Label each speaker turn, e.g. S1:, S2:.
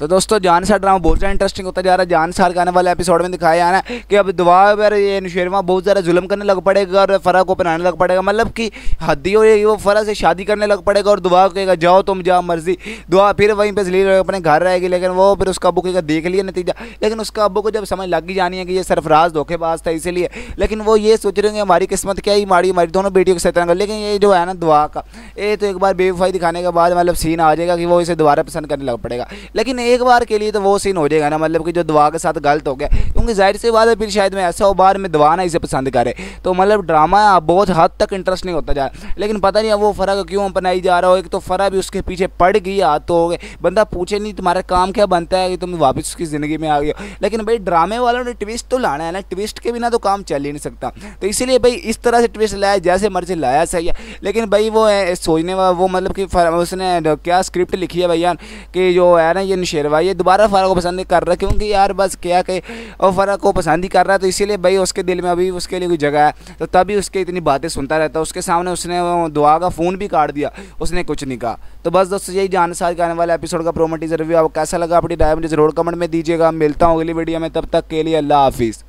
S1: तो दोस्तों, जान सार ड्रामा बहुत ज़्यादा इंटरेस्टिंग होता जा रहा है। जान सार के आने वाले एपिसोड में दिखाया जा रहा है कि अब दुआ पर ये नुशेरमा बहुत ज़्यादा जुल्म करने लग पड़ेगा और फ़रा को अपनाने लग पड़ेगा। मतलब कि हद्दी हो वो फ़रा से शादी करने लग पड़ेगा और दुआ कहेगा, जाओ तुम जाओ मर्ज़ी। दुआ फिर वहीं पर जलील अपने घर रहेगी, लेकिन वो फिर उसका अबू कहेगा, देख लिया नतीजा। लेकिन उसका अबू को जब समझ लग ही जानी है कि ये सरफराज धोखेबाज था इसीलिए। लेकिन वो ये सोच रहे हैं हमारी किस्मत क्या ही माड़ी, हमारी दोनों बेटियों के साथ लेकिन ये जो है ना दुआ का, ये तो एक बार बेवफाई दिखाने के बाद मतलब सीन आ जाएगा कि वो इसे दोबारा पसंद करने लग पड़ेगा। लेकिन एक बार के लिए तो वो सीन हो जाएगा ना मतलब कि जो दवा के साथ गलत हो गया। क्योंकि ज़ाहिर सी बात है, फिर शायद मैं ऐसा हो बार में दवा ना इसे पसंद करे। तो मतलब ड्रामा बहुत हद तक इंटरेस्ट नहीं होता जाए लेकिन पता नहीं अब वो फ़र्क क्यों अपनाई जा रहा हो, एक तो फ़र्क भी उसके पीछे पड़ गई, हाथ तो हो गए। बंदा पूछे नहीं, तुम्हारा काम क्या बनता है कि तुम वापस उसकी ज़िंदगी में आ गए लेकिन भाई ड्रामे वालों ने ट्विस्ट तो लाना है ना ट्विस्ट के बिना तो काम चल ही नहीं सकता। तो इसीलिए भाई, इस तरह से ट्विस्ट लाया, जैसे मर्ज़ी लाया सही है। लेकिन भाई, वो सोचने वाला वो मतलब कि उसने क्या स्क्रिप्ट लिखी है भैया, कि जो है ना, ये नशेरवा ये दोबारा फ़रा को पसंद कर रहा है क्योंकि यार बस क्या कहे, और फ़रा को पसंद ही कर रहा है तो इसीलिए भाई उसके दिल में अभी उसके लिए कोई जगह है। तो तभी उसके इतनी बातें सुनता रहता है। उसके सामने उसने दुआ का फ़ोन भी काट दिया, उसने कुछ नहीं कहा। तो बस दोस्तों, यही जान सार के आने वाले एपिसोड का प्रोमोटीज रिव्यू आपको कैसा लगा, अपनी डायमंड ज़रूर कमेंट में दीजिएगा। मिलता हूँ अगली वीडियो में, तब तक के लिए अल्लाह हाफिज़।